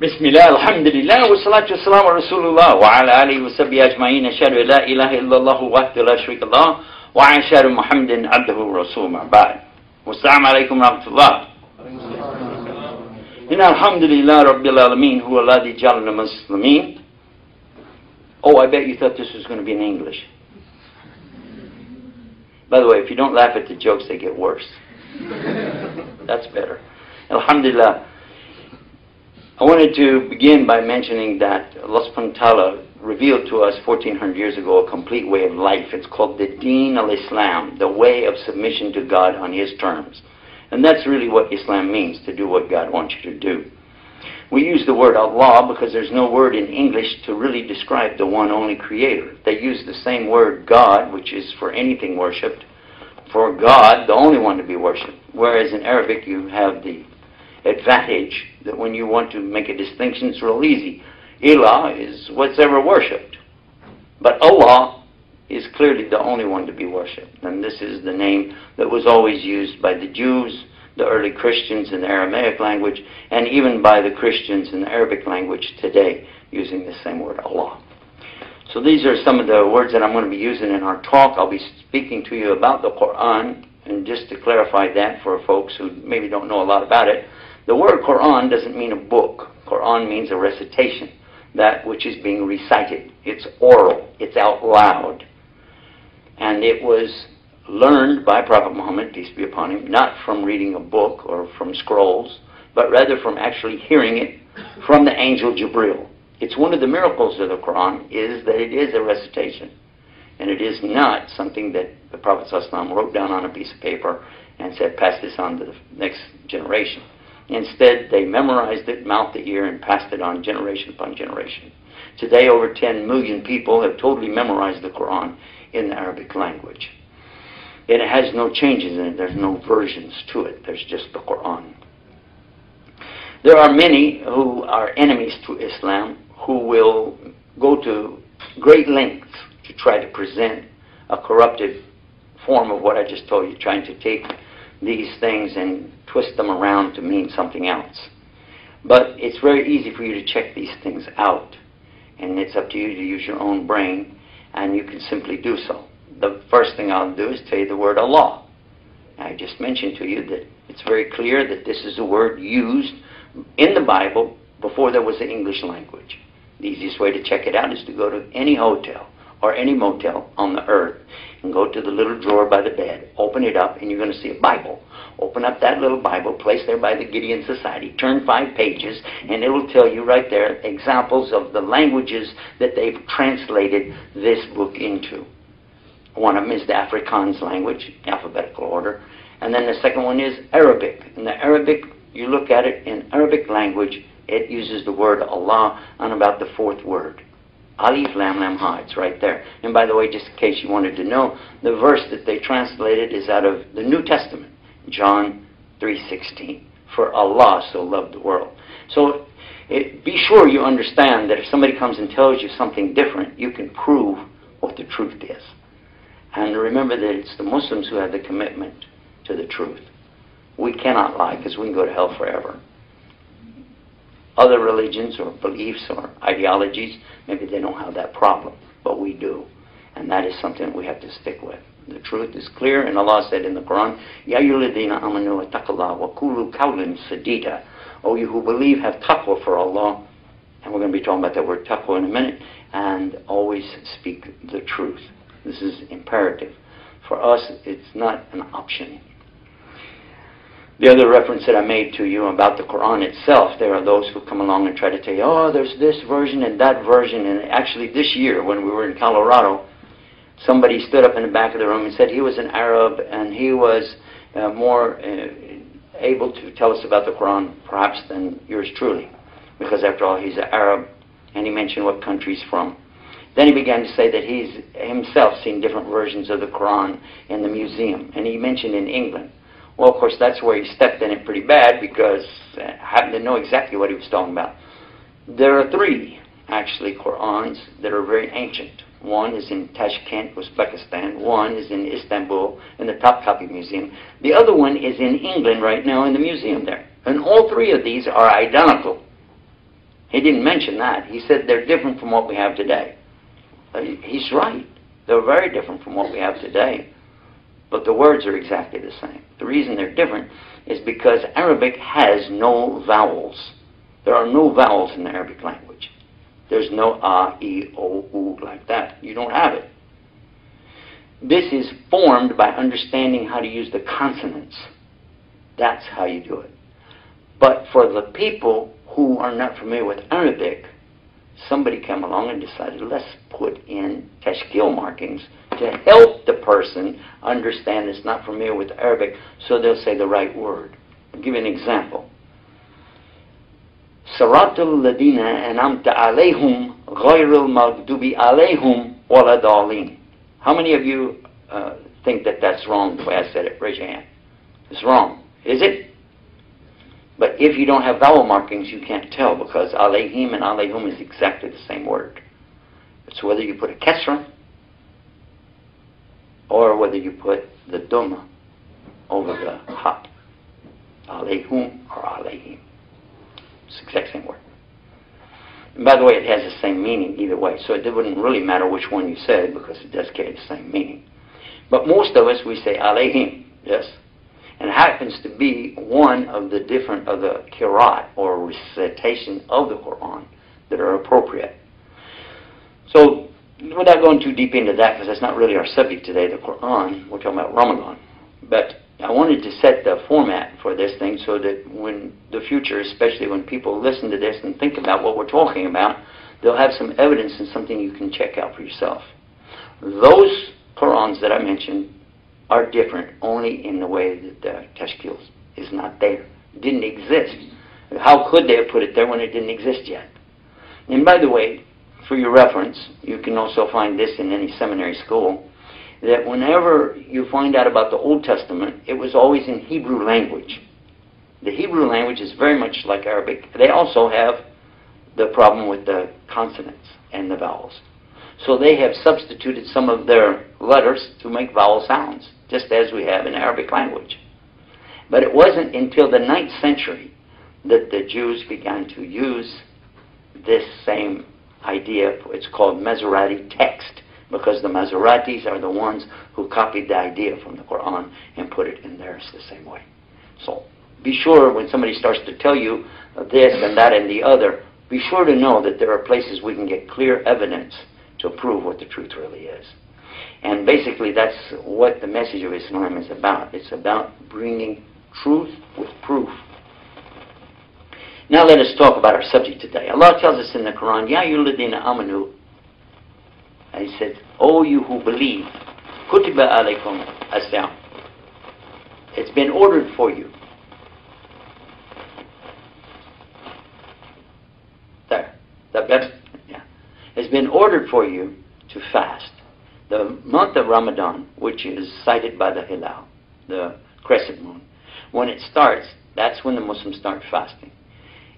Bismillah, alhamdulillah, wa salatu salam wassalamu rasulullah wa ala alihi wa sahbihi ajma'in ashadu la ilaha illallah wa la sharika Allah wa ashadu muhammadin abduhu rasul ma'bad wassalamu alaikum wa rahmatullah. In alhamdulillah rabbil alameen huwa alladhi jalna muslimeen oh I bet you thought this was going to be in English. By the way if you don't laugh at the jokes they get worse. That's better. Alhamdulillah. I wanted to begin by mentioning that subhanahu wa revealed to us 1400 years ago a complete way of life. It's called the Deen al-Islam, the way of submission to God on His terms. And that's really what Islam means, to do what God wants you to do. We use the word Allah because there's no word in English to really describe the one only creator. They use the same word God, which is for anything worshipped, for God, the only one to be worshipped. Whereas in Arabic you have the advantage that when you want to make a distinction, it's real easy. Ilah is what's ever worshipped. But Allah is clearly the only one to be worshipped. And this is the name that was always used by the Jews, the early Christians in the Aramaic language, and even by the Christians in the Arabic language today, using the same word, Allah. So these are some of the words that I'm going to be using in our talk. I'll be speaking to you about the Quran, and just to clarify that for folks who maybe don't know a lot about it, the word Quran doesn't mean a book. Quran means a recitation, that which is being recited. It's oral, it's out loud. And it was learned by Prophet Muhammad, peace be upon him, not from reading a book or from scrolls, but rather from actually hearing it from the angel Jibril. It's one of the miracles of the Quran is that it is a recitation. And it is not something that the Prophet ﷺ wrote down on a piece of paper and said, pass this on to the next generation. Instead, they memorized it mouth to ear and passed it on generation upon generation. Today, over 10 million people have totally memorized the Quran in the Arabic language. It has no changes in it. There's no versions to it. There's just the Quran. There are many who are enemies to Islam who will go to great lengths to try to present a corrupted form of what I just told you, trying to take these things and twist them around to mean something else. But it's very easy for you to check these things out. And it's up to you to use your own brain, and you can simply do so. The first thing I'll do is tell you the word Allah. I just mentioned to you that it's very clear that this is a word used in the Bible before there was the English language. The easiest way to check it out is to go to any hotel or any motel on the earth and go to the little drawer by the bed, open it up, and you're going to see a Bible. Open up that little Bible, placed there by the Gideon Society, turn five pages, and it will tell you right there examples of the languages that they've translated this book into. One of them is the Afrikaans language, alphabetical order, and then the second one is Arabic. In the Arabic, you look at it in Arabic language, it uses the word Allah on about the fourth word. Alif Lam Lam Ha, it's right there. And by the way, just in case you wanted to know, the verse that they translated is out of the New Testament, John 3.16. For Allah so loved the world. So it, be sure you understand that if somebody comes and tells you something different, you can prove what the truth is. And remember that it's the Muslims who have the commitment to the truth. We cannot lie because we can go to hell forever. Other religions or beliefs or ideologies, maybe they don't have that problem, but we do. And that is something we have to stick with. The truth is clear, and Allah said in the Quran, Ya ayyuhalladhina amanu wattaqullah wa kulu. O you who believe, have taqwa for Allah. And we're going to be talking about that word taqwa in a minute. And always speak the truth. This is imperative. For us, it's not an option. The other reference that I made to you about the Quran itself, there are those who come along and try to tell you, oh, there's this version and that version. And actually, this year, when we were in Colorado, somebody stood up in the back of the room and said he was an Arab and he was uh, more uh, able to tell us about the Quran, perhaps, than yours truly. Because after all, he's an Arab, and he mentioned what country he's from. Then he began to say that he's himself seen different versions of the Quran in the museum, and he mentioned in England. Well, of course, that's where he stepped in it pretty bad because I happened to know exactly what he was talking about. There are three, actually, Qurans that are very ancient. One is in Tashkent, Uzbekistan. One is in Istanbul, in the Topkapi Museum. The other one is in England right now in the museum there. And all three of these are identical. He didn't mention that. He said they're different from what we have today. Uh, He's right. They're very different from what we have today. But the words are exactly the same. The reason they're different is because Arabic has no vowels. There are no vowels in the Arabic language. There's no a, e, o, u like that. You don't have it. This is formed by understanding how to use the consonants. That's how you do it. But for the people who are not familiar with Arabic, somebody came along and decided let's put in tashkil markings to help the person understand it's not familiar with Arabic so they'll say the right word. I'll give you an example. Siratul ladina anamta alayhum ghayrul maghdubi alayhum waladalin. How many of you uh, think that that's wrong the way I said it? Raise your hand. It's wrong. Is it? But if you don't have vowel markings, you can't tell because alayhim and alayhum is exactly the same word. It's whether you put a kesra or whether you put the duma over the ha. Alayhum or alayhim. It's the exact same word. And by the way, it has the same meaning either way, so it wouldn't really matter which one you said because it does carry the same meaning. But most of us, we say alayhim, yes? And it happens to be one of the different of the kirat or recitation of the Quran that are appropriate. So, without going too deep into that, because that's not really our subject today, the Quran, we're talking about Ramadan. But I wanted to set the format for this thing so that when the future, especially when people listen to this and think about what we're talking about, they'll have some evidence and something you can check out for yourself. Those Qurans that I mentioned are different only in the way that the Tashkil is not there. Didn't exist. How could they have put it there when it didn't exist yet? And by the way, for your reference, you can also find this in any seminary school, that whenever you find out about the Old Testament, it was always in Hebrew language. The Hebrew language is very much like Arabic. They also have the problem with the consonants and the vowels. So they have substituted some of their letters to make vowel sounds, just as we have in Arabic language. But it wasn't until the 9th century that the Jews began to use this same idea. It's called Masoretic text because the Masoretes are the ones who copied the idea from the Quran and put it in theirs the same way. So be sure when somebody starts to tell you this and that and the other, be sure to know that there are places we can get clear evidence to prove what the truth really is. And basically, that's what the message of Islam is about. It's about bringing truth with proof. Now let us talk about our subject today. Allah tells us in the Quran, Ya yuladina amanu. And He said, O you who believe, kutiba alaykum asam. It's been ordered for you. There. That better? Yeah. It's been ordered for you to fast. The month of Ramadan, which is cited by the Hilal, the crescent moon, when it starts, that's when the Muslims start fasting.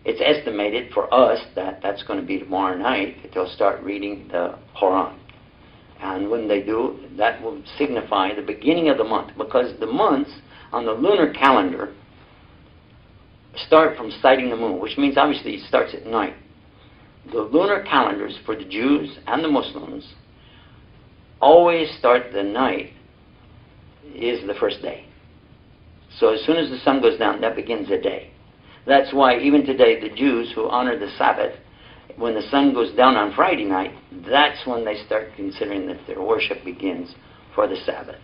It's estimated for us that that's going to be tomorrow night that they'll start reading the Quran. And when they do, that will signify the beginning of the month because the months on the lunar calendar start from sighting the moon, which means obviously it starts at night. The lunar calendars for the Jews and the Muslims always start the night is the first day. So as soon as the sun goes down, that begins the day. That's why even today the Jews who honor the Sabbath, when the sun goes down on Friday night, that's when they start considering that their worship begins for the Sabbath.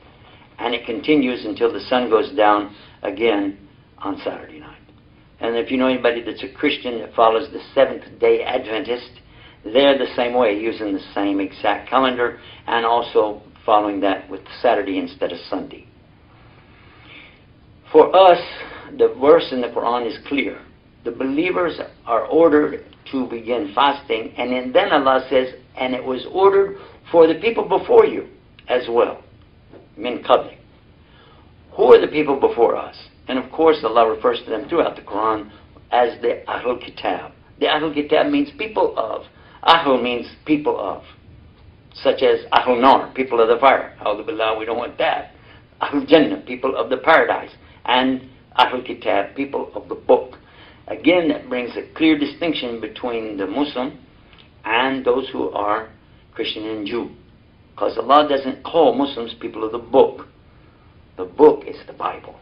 And it continues until the sun goes down again on Saturday night. And if you know anybody that's a Christian that follows the Seventh day Adventist, they're the same way, using the same exact calendar and also following that with Saturday instead of Sunday. For us, the verse in the Quran is clear. The believers are ordered to begin fasting, and then Allah says, and it was ordered for the people before you as well. Min qabli. Who are the people before us? And of course, Allah refers to them throughout the Quran as the Ahlul Kitab. The Ahlul Kitab means people of. Ahlul means people of. Such as Ahlul Nar, people of the fire. Billah, we don't want that. Ahlul Jannah, people of the paradise. And Ahlul Kitab, people of the book. Again, that brings a clear distinction between the Muslim and those who are Christian and Jew. Because Allah doesn't call Muslims people of the book. The book is the Bible.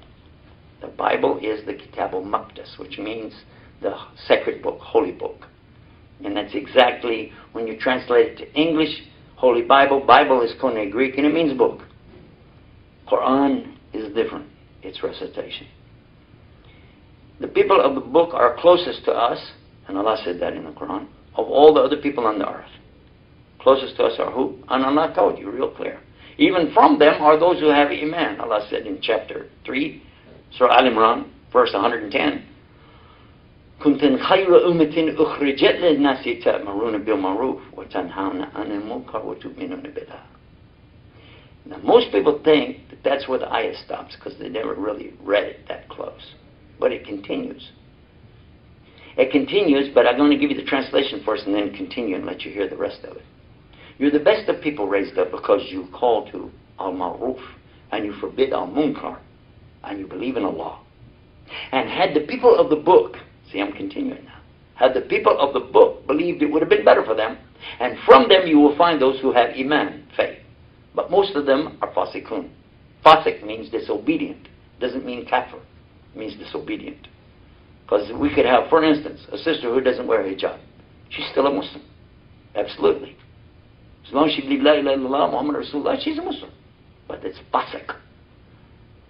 The Bible is the Kitab al-Maqdis, which means the sacred book, holy book. And that's exactly, when you translate it to English, Holy Bible, Bible is Koine Greek, and it means book. Quran is different. It's recitation. The people of the book are closest to us, and Allah said that in the Quran, of all the other people on the earth. Closest to us are who? And Allah told you real clear. Even from them are those who have Iman. Allah said in chapter 3, Surah Al Imran, verse 110. كنتم خير أمة أخرجت للناس تأمرون بالمعروف وتنهون عن المنكر وتؤمنون بالله. Now, most people think that that's where the ayah stops because they never really read it that close. But it continues. It continues, but I'm going to give you the translation first and then continue and let you hear the rest of it. You're the best of people raised up because you call to al-ma'ruf and you forbid al-munkar and you believe in Allah. And had the people of the book, see I'm continuing now, had the people of the book believed it would have been better for them, and from them you will find those who have iman, faith. But most of them are fasikun. Fasik means disobedient. Doesn't mean kafir. Means disobedient. Because we could have, for instance, a sister who doesn't wear hijab. She's still a Muslim. Absolutely. As long as she believes La ilaha illallah Muhammad Rasulullah, she's a Muslim. But it's fasik,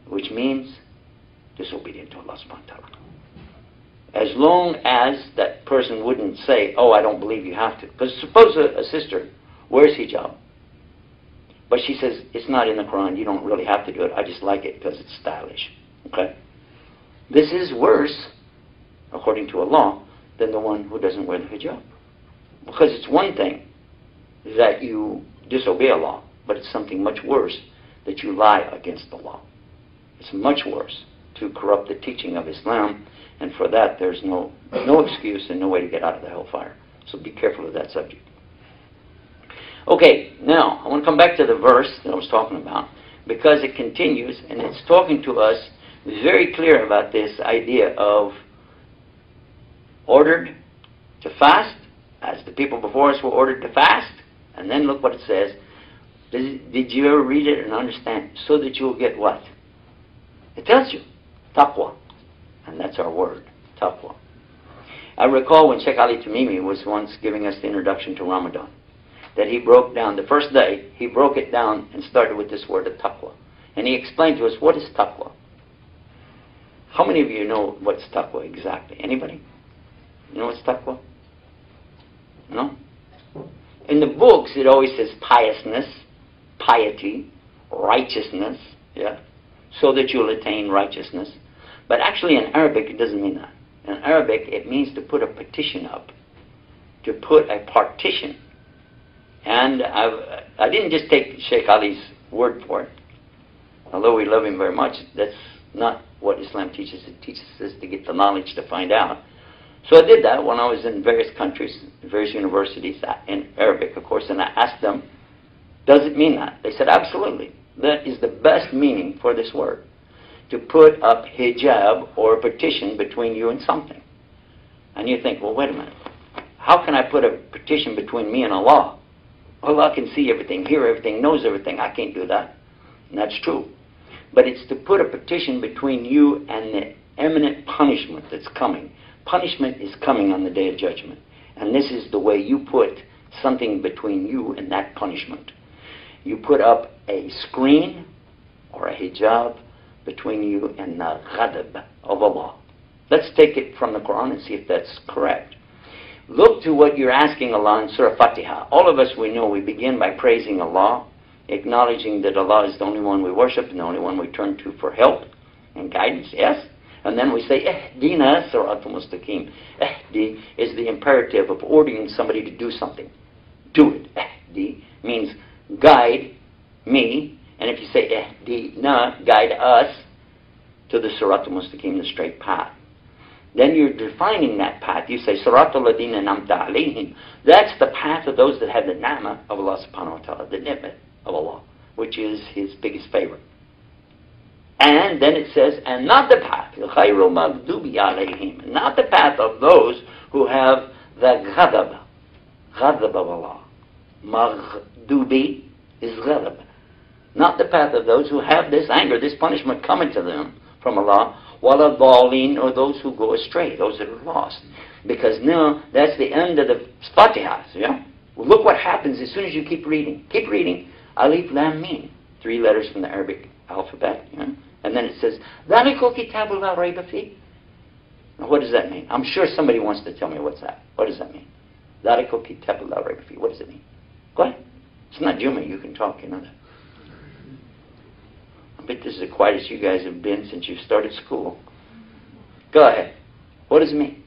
which means disobedient to Allah subhanahu wa ta'ala. As long as that person wouldn't say, oh, I don't believe you have to. Because suppose a, a sister wears hijab, but she says, it's not in the Quran, you don't really have to do it, I just like it because it's stylish. Okay? This is worse, according to Allah, than the one who doesn't wear the hijab. Because it's one thing that you disobey Allah, but it's something much worse that you lie against the law. It's much worse to corrupt the teaching of Islam, and for that there's no, no excuse and no way to get out of the hellfire. So be careful of that subject. Okay, now I want to come back to the verse that I was talking about because it continues and it's talking to us very clear about this idea of ordered to fast, as the people before us were ordered to fast, and then look what it says. Did, you ever read it and understand? So that you'll get what? It tells you. Taqwa. And that's our word. Taqwa. I recall when Sheikh Ali Tamimi was once giving us the introduction to Ramadan, that he broke down, the first day, he broke it down and started with this word of taqwa. And he explained to us, what is taqwa? How many of you know what taqwa exactly? Anybody? You know what's taqwa? No? In the books, it always says piousness, piety, righteousness, yeah, so that you'll attain righteousness. But actually, in Arabic, it doesn't mean that. In Arabic, it means to put a petition up, to put a partition. And I've, I didn't just take Sheikh Ali's word for it. Although we love him very much, that's not what Islam teaches. It teaches us to get the knowledge to find out. So I did that when I was in various countries, various universities, uh, in Arabic, of course, and I asked them, does it mean that? They said, absolutely. That is the best meaning for this word. To put up hijab or a partition between you and something. And you think, well, wait a minute. How can I put a partition between me and Allah? Allah can see everything, hear everything, knows everything. I can't do that. And that's true. But it's to put a partition between you and the imminent punishment that's coming. Punishment is coming on the day of judgment. And this is the way you put something between you and that punishment. You put up a screen or a hijab between you and the ghadab of Allah. Let's take it from the Quran and see if that's correct. Look to what you're asking Allah in Surah Fatiha. All of us, we know, we begin by praising Allah acknowledging that Allah is the only one we worship and the only one we turn to for help and guidance, yes? And then we say, Ihdina siratul mustaqim. Ihdi is the imperative of ordering somebody to do something. Do it. Ihdi means guide me. And if you say Ihdina, guide us to the siratul mustaqim, the straight path. Then you're defining that path. You say, Siratul ladina namta alayhim. That's the path of those that have the nama of Allah subhanahu wa ta'ala, the ni'mat of Allah, which is his biggest favorite. And then it says, and not the path, not the path of those who have the ghadab, ghadab of Allah. Maghdubi is ghadab. Not the path of those who have this anger, this punishment coming to them from Allah, wala dhalin, or those who go astray, those that are lost. Because now, that's the end of the Fatiha, yeah? Well, look what happens as soon as you keep reading. Keep reading. Alif Lam Mim, three letters from the Arabic alphabet, you know? and then it says, Dhalikul Kitabul La Fi. Now, what does that mean? I'm sure somebody wants to tell me what's that. What does that mean? Dhalikul Kitabul La Fi. What does it mean? Go ahead. It's not Juma, you can talk, you know that. I bet this is the quietest you guys have been since you started school. Go ahead. What does it mean?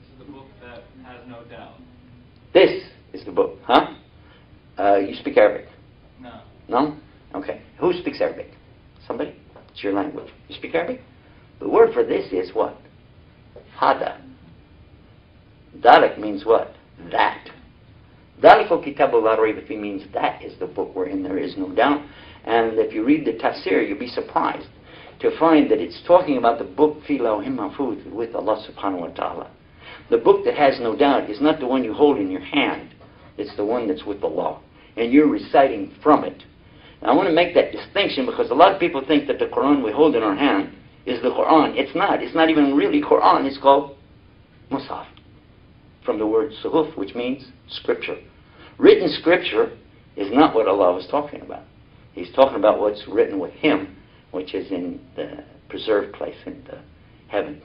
This is the book that has no doubt. This is the book, huh? Uh, you speak Arabic? No. No? Okay. Who speaks Arabic? Somebody? It's your language. You speak Arabic? The word for this is what? Hada. Dalek means what? That. Daliko Kitabul Arabic means that is the book wherein there is no doubt. And if you read the tafsir, you'll be surprised to find that it's talking about the book Fi Lawhim Mahfuz with Allah subhanahu wa ta'ala. The book that has no doubt is not the one you hold in your hand. It's the one that's with Allah And you're reciting from it. Now, I want to make that distinction because a lot of people think that the Quran we hold in our hand is the Quran. It's not. It's not even really Quran. It's called Musaf. From the word suhuf, which means scripture. Written scripture is not what Allah was talking about. He's talking about what's written with Him, which is in the preserved place in the heavens.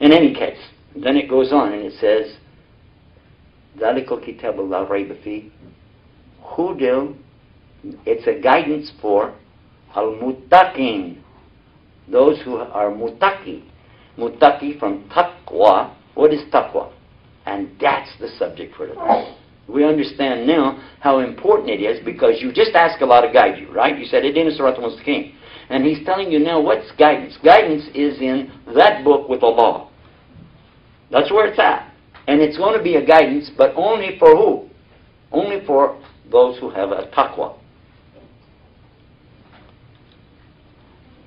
In any case, then it goes on and it says, ذَلِكَ الْكِتَابُ لَا رَيْبَ فِيهِ Hudim, it's a guidance for al-mutakin, those who are mutaki. Mutaki from taqwa. What is taqwa? And that's the subject for today. We understand now how important it is because you just asked Allah to guide you, right? You said, Idina Surat al king. And he's telling you now what's guidance. Guidance is in that book with Allah. That's where it's at. And it's going to be a guidance, but only for who? Only for those who have a taqwa.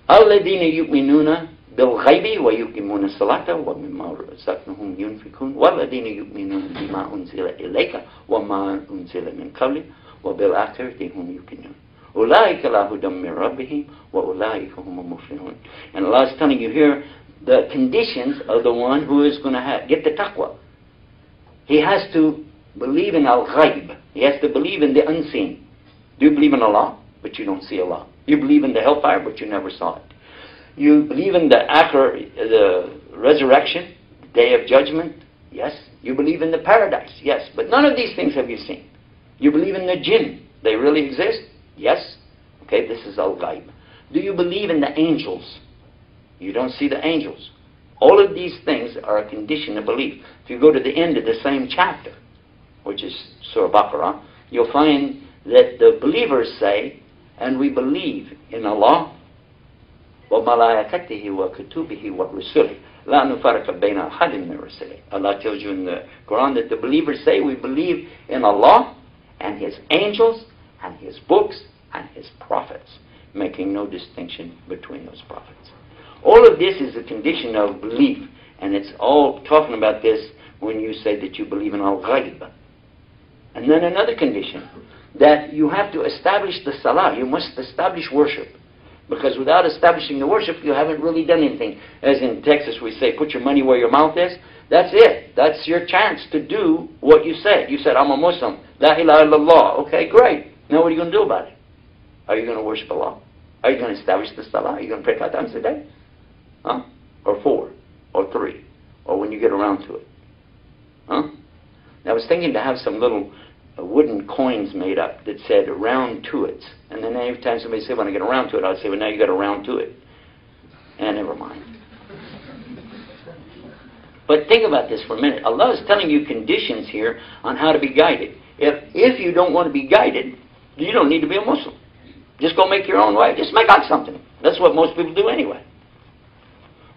Alladina yu'minuna bil ghaibi wa yuqimuna salata wa mimma razaqnahum yunfikun wa alladina yu'minuna bima unzila ilayka wa ma unzila min qabli wa bil akhirati hum yuqinun. Ulaika lahudam wa ulaika hum. And Allah is telling you here the conditions of the one who is going to get the taqwa. He has to believe in al-ghaib. He has to believe in the unseen. Do you believe in Allah, but you don't see Allah? You believe in the hellfire, but you never saw it. You believe in the akhir, uh, the resurrection, the day of judgment? Yes. You believe in the paradise? Yes. But none of these things have you seen. You believe in the jinn? They really exist? Yes. Okay, this is al-ghaib. Do you believe in the angels? You don't see the angels. All of these things are a condition of belief. If you go to the end of the same chapter, which is Surah Baqarah, you'll find that the believers say, and we believe in Allah, وَمَلَائِكَتِهِ وَكُتُبِهِ وَرُسُلِهِ لَا نُفَرِقَ بَيْنَ أَحَدٍ مِّن رُسُلِهِ Allah tells you in the Quran that the believers say, we believe in Allah and His angels and His books and His prophets, making no distinction between those prophets. All of this is a condition of belief, and it's all talking about this when you say that you believe in al-ghaib. and then another condition, that you have to establish the salah. You must establish worship. Because without establishing the worship, you haven't really done anything. As in Texas, we say, put your money where your mouth is. That's it. That's your chance to do what you said. You said, I'm a Muslim. La ilaha illallah. Okay, great. Now what are you going to do about it? Are you going to worship Allah? Are you going to establish the salah? Are you going to pray five times a day? Huh? Or four? Or three? Or when you get around to it? Huh? I was thinking to have some little wooden coins made up that said around to it. And then every time somebody said, when I get around to it, I'd say, well, now you got around to it. And never mind. But think about this for a minute. Allah is telling you conditions here on how to be guided. If, if you don't want to be guided, you don't need to be a Muslim. Just go make your own way. Just make up something. That's what most people do anyway.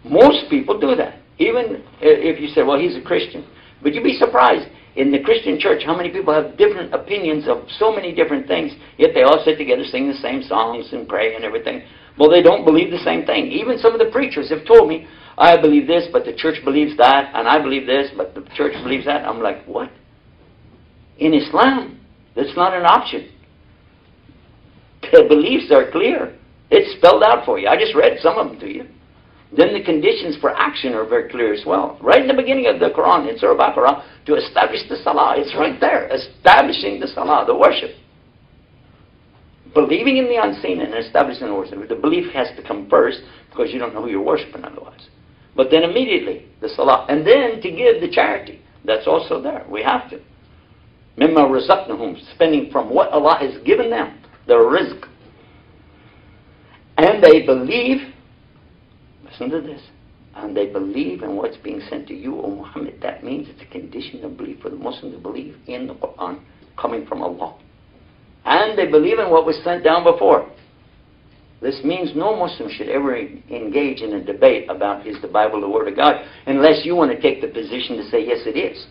Most people do that. Even eh, if you say, well, he's a Christian. But you'd be surprised. In the Christian church, how many people have different opinions of so many different things, yet they all sit together, sing the same songs and pray and everything. Well, they don't believe the same thing. Even some of the preachers have told me, I believe this, but the church believes that, and I believe this, but the church believes that. I'm like, what? In Islam, that's not an option. The beliefs are clear. It's spelled out for you. I just read some of them to you. Then the conditions for action are very clear as well. Right in the beginning of the Quran, in Surah Baqarah, to establish the Salah, it's right there. Establishing the Salah, the worship. Believing in the unseen and establishing the worship. The belief has to come first because you don't know who you're worshiping otherwise. But then immediately, the Salah. And then to give the charity. That's also there. We have to. Mimma razaqnahum, spending from what Allah has given them, the rizq. And they believe Listen to this. And they believe in what's being sent to you, O Muhammad. That means it's a condition of belief for the Muslim to believe in the Quran coming from Allah. And they believe in what was sent down before. This means no Muslim should ever engage in a debate about is the Bible the Word of God unless you want to take the position to say, yes, it is.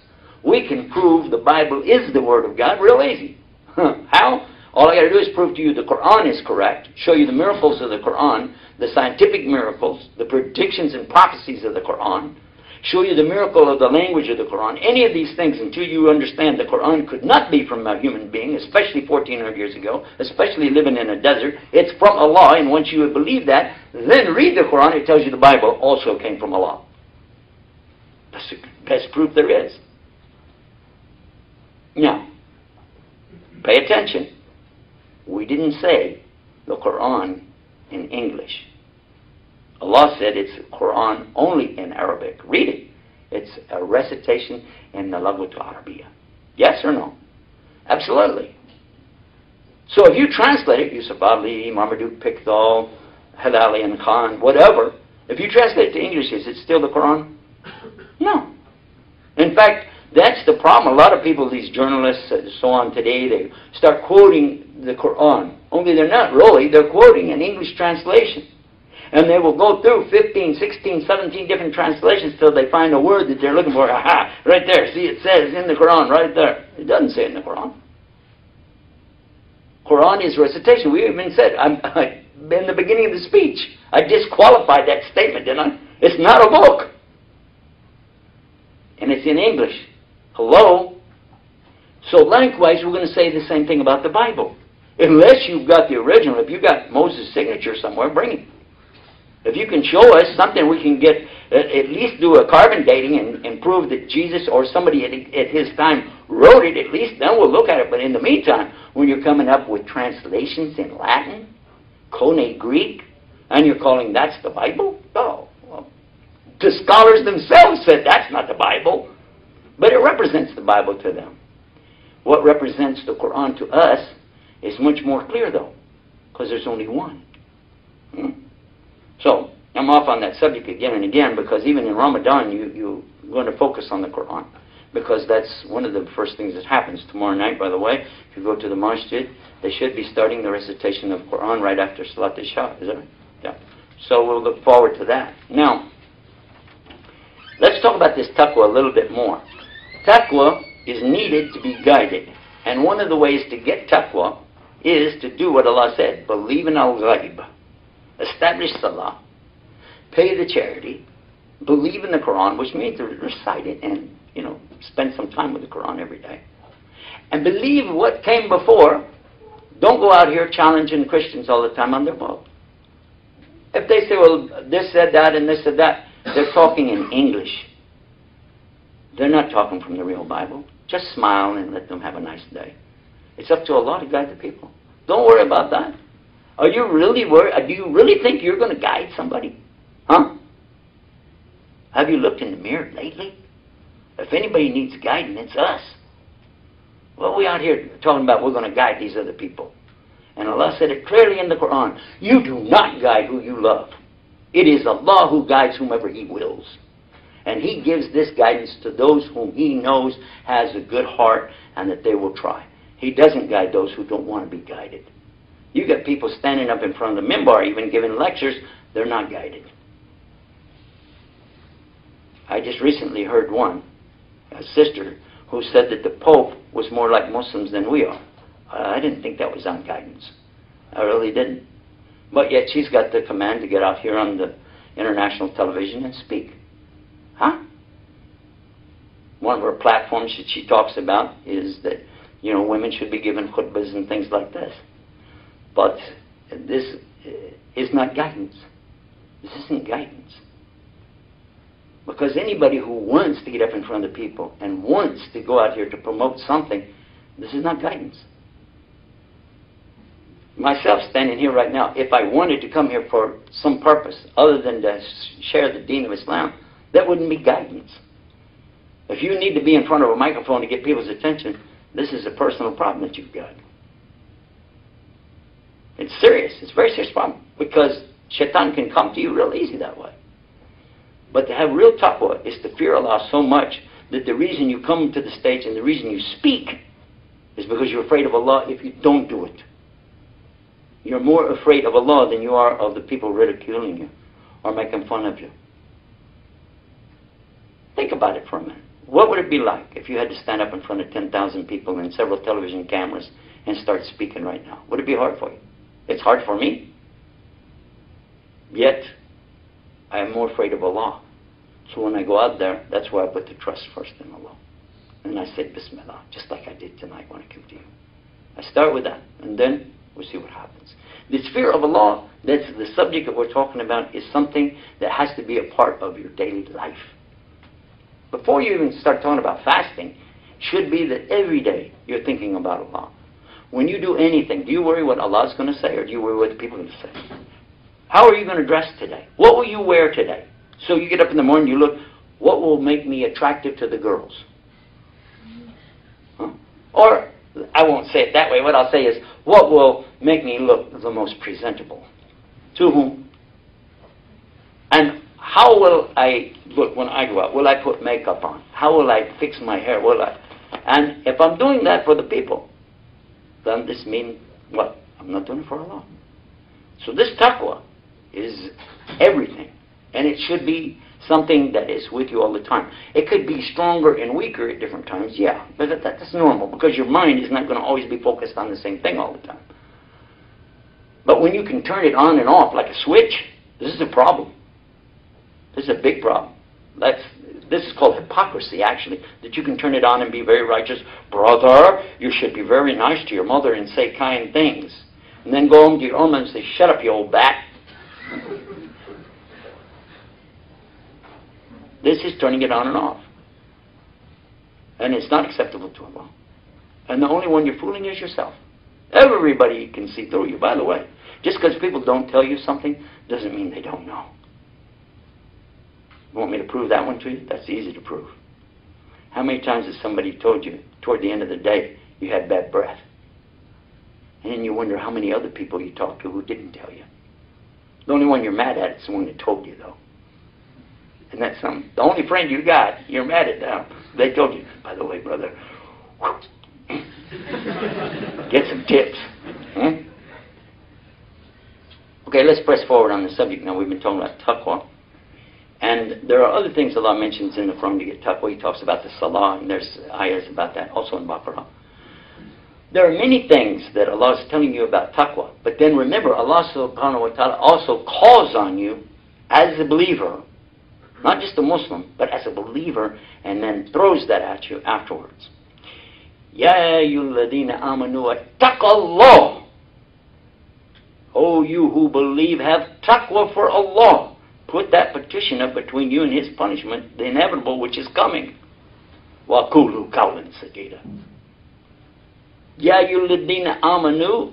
We can prove the Bible is the Word of God real easy. How? All I got to do is prove to you the Quran is correct, show you the miracles of the Quran, the scientific miracles, the predictions and prophecies of the Quran, show you the miracle of the language of the Quran, any of these things until you understand the Quran could not be from a human being, especially 1400 years ago, especially living in a desert. It's from Allah, and once you believe that, then read the Quran, it tells you the Bible also came from Allah. That's the best proof there is. Now, pay attention. We didn't say the Quran in English. Allah said it's Quran only in Arabic. Read it. It's a recitation in the Lagut Arabiya. Yes or no? Absolutely. So if you translate it, Yusuf Ali, Marmaduke Pickthall, Hilali and Khan, whatever, if you translate it to English, is it still the Quran? No. In fact, that's the problem. A lot of people, these journalists and so on today, they start quoting the Quran. Only they're not really. They're quoting an English translation. And they will go through 15, 16, 17 different translations till they find a word that they're looking for. Aha, right there. See, it says in the Quran, right there. It doesn't say in the Quran. Quran is recitation. We even said, I'm, I, in the beginning of the speech, I disqualified that statement, didn't I? It's not a book. And it's in English. Hello? So likewise, we're going to say the same thing about the Bible. Unless you've got the original, if you've got Moses' signature somewhere, bring it. If you can show us something we can get, uh, at least do a carbon dating and, and prove that Jesus or somebody at, at his time wrote it, at least then we'll look at it. But in the meantime, when you're coming up with translations in Latin, Koine Greek, and you're calling that's the Bible? Oh, well, the scholars themselves said that's not the Bible. But it represents the Bible to them. What represents the Quran to us is much more clear, though, because there's only one. Hmm? So, I'm off on that subject again and again because even in Ramadan, you, you're going to focus on the Quran because that's one of the first things that happens. Tomorrow night, by the way, if you go to the masjid, they should be starting the recitation of Quran right after Salat Isha, is that right? Yeah. So we'll look forward to that. Now, let's talk about this taqwa a little bit more. Taqwa is needed to be guided. And one of the ways to get taqwa is to do what Allah said, believe in al-ghaib establish salah, pay the charity, believe in the Quran, which means to recite it and, you know, spend some time with the Quran every day. And believe what came before. Don't go out here challenging Christians all the time on their book. If they say, well, this said that and this said that, they're talking in English. They're not talking from the real Bible. Just smile and let them have a nice day. It's up to Allah to guide the people. Don't worry about that. Are you really worried? Uh, do you really think you're going to guide somebody? Huh? Have you looked in the mirror lately? If anybody needs guiding, it's us. What Well, we out here talking about we're going to guide these other people. And Allah said it clearly in the Quran. You do not guide who you love. It is Allah who guides whomever He wills. And He gives this guidance to those whom He knows has a good heart and that they will try. He doesn't guide those who don't want to be guided. You get people standing up in front of the minbar, even giving lectures, they're not guided. I just recently heard one, a sister, who said that the Pope was more like Muslims than we are. Uh, I didn't think that was on guidance. I really didn't. But yet she's got the command to get out here on the international television and speak. One of her platforms that she talks about is that, you know, women should be given khutbahs and things like this. But this is not guidance. This isn't guidance. Because anybody who wants to get up in front of the people and wants to go out here to promote something, this is not guidance. Myself standing here right now, if I wanted to come here for some purpose other than to share the deen of Islam, that wouldn't be guidance. If you need to be in front of a microphone to get people's attention, this is a personal problem that you've got. It's serious. It's a very serious problem because shaitan can come to you real easy that way. But to have real taqwa is to fear Allah so much that the reason you come to the stage and the reason you speak is because you're afraid of Allah if you don't do it. You're more afraid of Allah than you are of the people ridiculing you or making fun of you. Think about it for a minute. What would it be like if you had to stand up in front of 10,000 people and several television cameras and start speaking right now? Would it be hard for you? It's hard for me. Yet, I am more afraid of Allah. So when I go out there, that's why I put the trust first in Allah. And I said Bismillah, just like I did tonight when I came to you. I start with that, and then we'll see what happens. This fear of Allah, that's the subject that we're talking about, is something that has to be a part of your daily life. Before you even start talking about fasting, should be that every day you're thinking about Allah. When you do anything, do you worry what Allah is going to say or do you worry what the people are going to say? How are you going to dress today? What will you wear today? So you get up in the morning, you look, what will make me attractive to the girls? Huh? Or, I won't say it that way, what I'll say is, what will make me look the most presentable? To whom? How will I look when I go out? Will I put makeup on? How will I fix my hair? Will I? And if I'm doing that for the people, then this means what? I'm not doing it for Allah. So this taqwa is everything. And it should be something that is with you all the time. It could be stronger and weaker at different times, yeah. But that, that's normal because your mind is not going to always be focused on the same thing all the time. But when you can turn it on and off like a switch, this is a problem. This is a big problem. This is called hypocrisy, actually, that you can turn it on and be very righteous. Brother, you should be very nice to your mother and say kind things. And then go home to your own and say, shut up, you old bat. This is turning it on and off. And it's not acceptable to Allah. And the only one you're fooling is yourself. Everybody can see through you, by the way. Just because people don't tell you something doesn't mean they don't know. You want me to prove that one to you? That's easy to prove. How many times has somebody told you toward the end of the day you had bad breath? And then you wonder how many other people you talked to who didn't tell you. The only one you're mad at is the one that told you, though. Isn't that something? The only friend you got, you're mad at them. They told you, by the way, brother, get some tips. Hmm? Okay, let's press forward on the subject now. We've been talking about taqwa. And there are other things Allah mentions in the to get taqwa. He talks about the salah, and there's ayahs about that also in Baqarah. There are many things that Allah is telling you about taqwa. But then remember, Allah subhanahu wa ta'ala also calls on you as a believer not just a Muslim, but as a believer, and then throws that at you afterwards. Ya ayyuhalladhina amanu attaqallah. O you who believe, have taqwa for Allah. Put that petition up between you and His punishment, the inevitable which is coming. Wa kulu qawlan sadida. Ya ayyuhalladhina amanu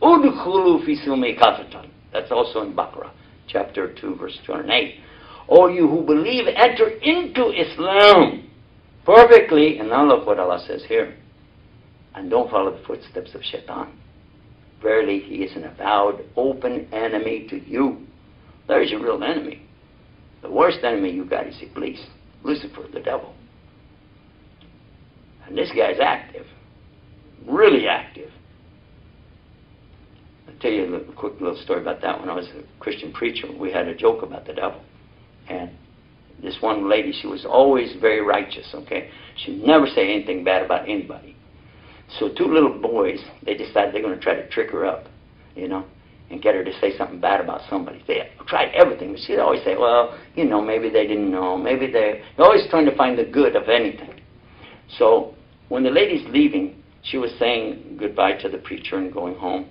udkhulu fi silmi kafatan. That's also in Baqarah, chapter 2, verse 208 all you who believe, enter into Islam perfectly. And now look what Allah says here. And don't follow the footsteps of shaitan. Verily, he is an avowed, open enemy to you. There's your real enemy. The worst enemy you got is Iblis, Lucifer, the devil. And this guy's active, really active. I'll tell you a quick little story about that. When I was a Christian preacher, we had a joke about the devil. And this one lady, she was always very righteous, okay? She'd never say anything bad about anybody. So two little boys, they decided they're going to try to trick her up, you know? And get her to say something bad about somebody. They tried everything. but She'd always say, well, you know, maybe they didn't know. Maybe they... They're always trying to find the good of anything. So when the lady's leaving, she was saying goodbye to the preacher and going home.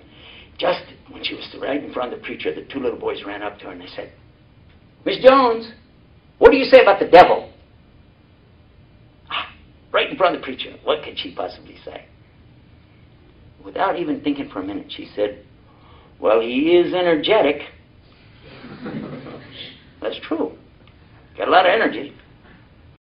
Just when she was right in front of the preacher, the two little boys ran up to her and they said, Miss Jones, what do you say about the devil? Ah, right in front of the preacher. What could she possibly say? Without even thinking for a minute, she said, Well, he is energetic. That's true. Got a lot of energy.